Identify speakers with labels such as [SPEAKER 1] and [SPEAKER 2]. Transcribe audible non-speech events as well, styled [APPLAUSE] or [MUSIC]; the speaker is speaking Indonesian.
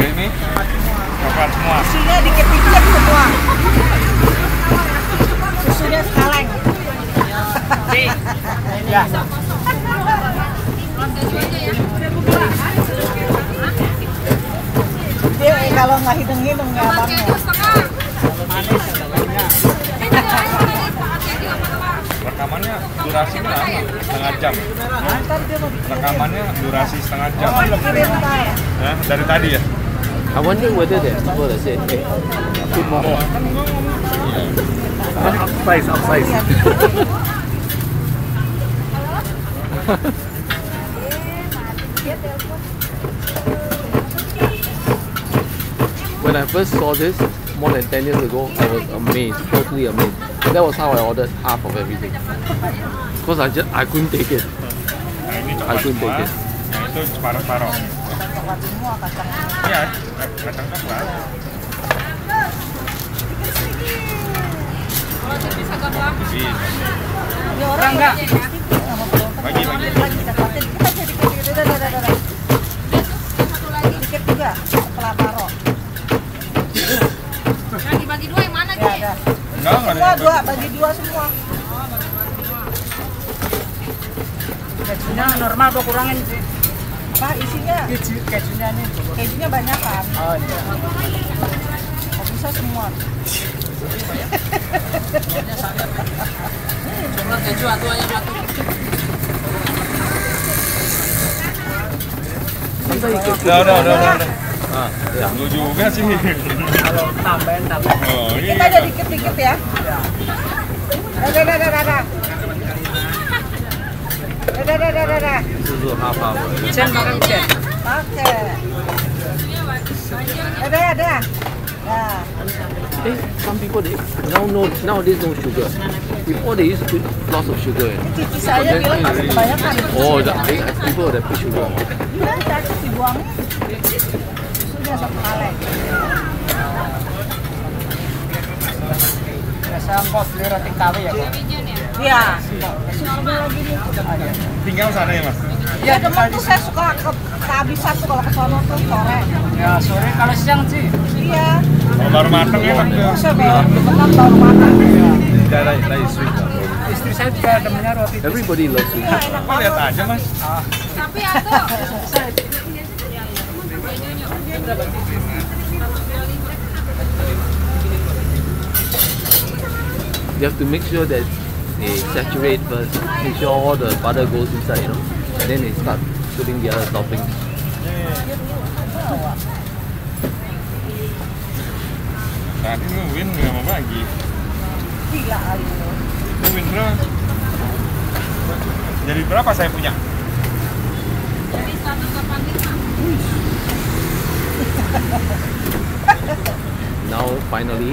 [SPEAKER 1] ini coklat semua.
[SPEAKER 2] Susunya dikit-dikit semua. Susunya sekaleng.
[SPEAKER 1] Ya.
[SPEAKER 2] Dia kalau nggak hidung-hidung ya abangnya.
[SPEAKER 1] Rekamannya durasinya lama, setengah jam. Rekamannya durasi setengah jam.
[SPEAKER 2] Oh.
[SPEAKER 1] Ya, dari tadi ya.
[SPEAKER 3] I wonder whether there's people that say, hey, put more.
[SPEAKER 1] Upsize, upsize.
[SPEAKER 3] When I first saw this more than 10 years ago, I was amazed, totally amazed. And that was how I ordered half of everything. Because I just I couldn't take it. I couldn't take it.
[SPEAKER 1] Nah. Iya. Bisa.
[SPEAKER 2] Ini orang enggak.
[SPEAKER 1] Bagi, bagi.
[SPEAKER 2] Lagi coklatnya dikit udah, udah, udah. Dikit juga.
[SPEAKER 4] Dibagi dua yang mana,
[SPEAKER 2] Ya.
[SPEAKER 1] Enggak,
[SPEAKER 2] Semua dua, bagi dua semua.
[SPEAKER 5] Kejunya normal apa kurangin sih?
[SPEAKER 2] Pak, isinya
[SPEAKER 5] Keju, kejunya nih.
[SPEAKER 2] kejunya banyak kan?
[SPEAKER 5] Oh iya.
[SPEAKER 2] Kok bisa semua?
[SPEAKER 5] Cuma keju atau aja satu.
[SPEAKER 1] Udah, udah, udah. udah.
[SPEAKER 3] Ah, yeah.
[SPEAKER 1] Lu juga sih.
[SPEAKER 5] Kalau tambahin tambahin.
[SPEAKER 1] Oh, iya.
[SPEAKER 2] aja, dikit-dikit ya. Ada, ada, ada, ada. Ada, ada, ada,
[SPEAKER 3] half hour.
[SPEAKER 5] Jen makan jen.
[SPEAKER 2] Pakai. Ada, ada. Nah,
[SPEAKER 3] Hey, some people they now know nowadays no sugar. Before they used to put lots of sugar
[SPEAKER 2] cici saya bilang masih kebanyakan.
[SPEAKER 3] Oh, that, they, people that put sugar.
[SPEAKER 2] Iya, dibuangnya. Susunya satu kaleng.
[SPEAKER 5] Biasa kok beli roti KW ya kok.
[SPEAKER 2] Iya. Lagi nih.
[SPEAKER 1] Tinggal sana ya, Mas.
[SPEAKER 2] Ya temen tuh saya suka ke, kehabisan tuh kalau ke sono tuh sore.
[SPEAKER 5] Ya sore kalau siang sih.
[SPEAKER 2] Iya.
[SPEAKER 1] Kalau baru matang ya, Mas.
[SPEAKER 2] Terus saya bawa benar baru makan.
[SPEAKER 3] That, that, that is sweet.
[SPEAKER 5] Istri saya juga demennya roti.
[SPEAKER 3] Everybody loves sweet.
[SPEAKER 2] Iya, enak
[SPEAKER 1] Kok lihat aja, Mas.
[SPEAKER 4] Tapi atau [LAUGHS]
[SPEAKER 3] You have to make sure that they saturate first. Make sure all the butter goes inside, you know. And then they start putting the other toppings.
[SPEAKER 1] Tadi nungguin nggak mau bagi.
[SPEAKER 2] Gila kali.
[SPEAKER 1] Nungguin berapa? Jadi berapa saya punya?
[SPEAKER 4] dari 185.
[SPEAKER 3] Now finally